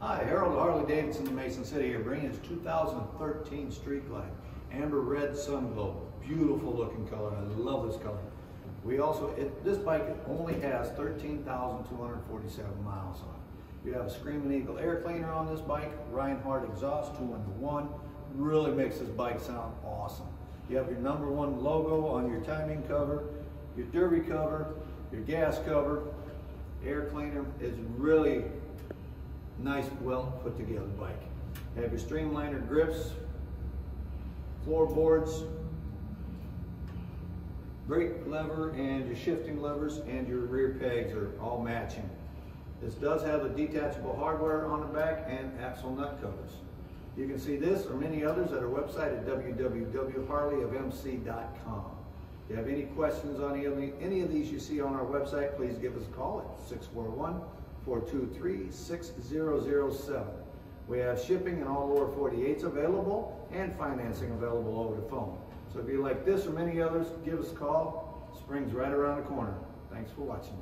Hi, Harold Harley Davidson in Mason City here, bringing us 2013 Street Glide. Ember Red Sunglo, beautiful looking color. I love this color. We also, it, this bike only has 13,247 miles on it. You have a Screaming Eagle air cleaner on this bike, Rinehart exhaust, two into one. Really makes this bike sound awesome. You have your number one logo on your timing cover, your derby cover, your gas cover, air cleaner is really nice, well put together bike. Have your streamliner grips, floorboards, brake lever and your shifting levers and your rear pegs are all matching. This does have a detachable hardware on the back and axle nut covers. You can see this or many others at our website at www.harleyofmc.com. If you have any questions on any of, any of these you see on our website, please give us a call at 641-423-6007. We have shipping in all lower 48s available and financing available over the phone. So if you like this or many others, give us a call. Spring's right around the corner. Thanks for watching.